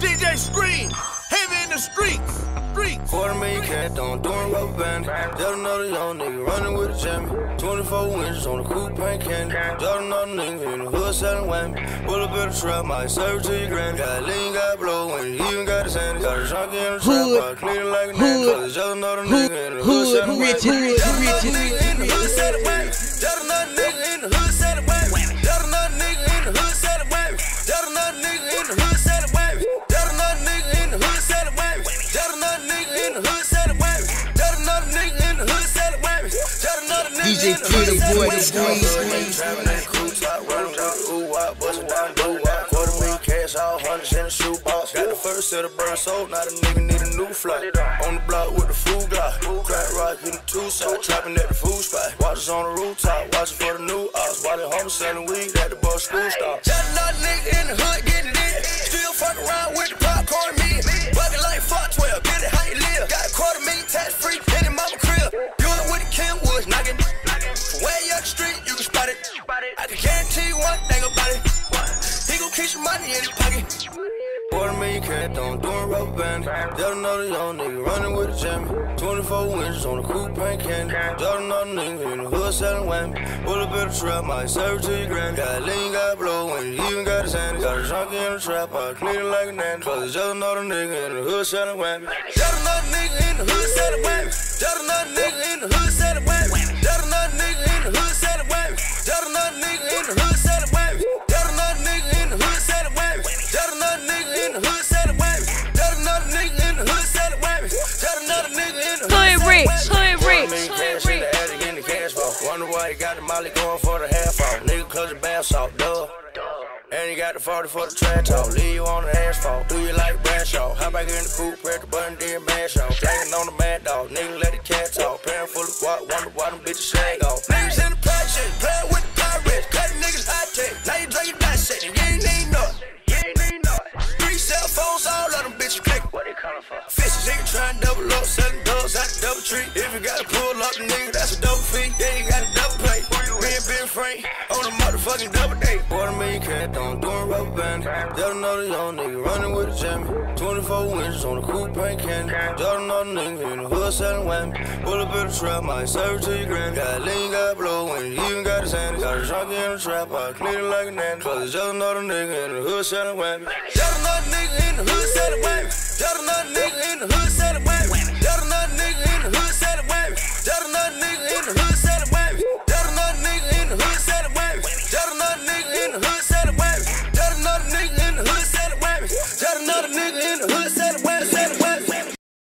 DJ Scream, heavy in the streets. Streets. Quarter million cat on doing rubber band. Got another young nigga running with a jammy. 24 winches on the coupe paint candy. Got another nigga in the hood selling whammy. Pull up in the trap, might serve it to your granny. Got lean, got blow, and he even got a sandy. Got a junkie in the trap, I clean it like a nanny. Cause it's just another nigga in the hood selling whammy. rich, Got rich, another rich. nigga in the hood selling whammy. Got another nigga in the hood selling whammy. Got another nigga in the hood selling whammy. Got another nigga in the hood selling whammy. DJ in the Boy, selling the whammy. breeze. Trapping the coupe top, running the ooh wop, bustin' down the ooh wop. Quarter million cash, all hundreds in the shoebox. Got the first set of birds sold, now the nigga need a new flight. On the block with the food block, crack rock in the two side, trapping at the food spot. Watches on the rooftop, watching for the new. While the homies selling weed at the bus school stop. Just another nigga in the hood getting money in his pocket. Quarter million cat on doing rubber band. Got another young nigga running with a jammy. 24 winches on the coupe paint candy. Got another nigga in the hood selling whammy. Pull up in the trap, might serve it to your granny. Got lean, got blow, and he even got a sandy. Got a junkie in the trap, I clean it like a nanny. Cause it's just another nigga in the hood selling whammy. Got another nigga in the hood selling whammy. Got another nigga in the hood selling whammy. Million cash in the attic in the cash vault. Wonder why he got the molly going for the half off. Nigga cause the bath salt, duh. And you got the 40 for the trash talk. Leave you on the asphalt. Do you like Bradshaw? How about in the coupe, press the button, then mash off. Playing on the mad dog. Nigga let the cat talk. Parent full of guap, wonder why them bitches shag off. Niggas in the pack the tree. If you gotta pull up the nigga, that's a double fee. Then you got a double play. Me and Ben Frank on the motherfucking double date. Quarter million cat on doing rubber band. Got another young nigga running with a jammy. 24 winches on the coupe paint candy. Got another nigga in the hood selling whammy. Pull up in the trap, might serve it to your granny. Got lean, got blow, and he even got a sandy. Got a junkie in the trap, I clean it like a nanny. Cause just another nigga in the hood selling whammy. Got another nigga in the hood selling whammy. Got another nigga in the hood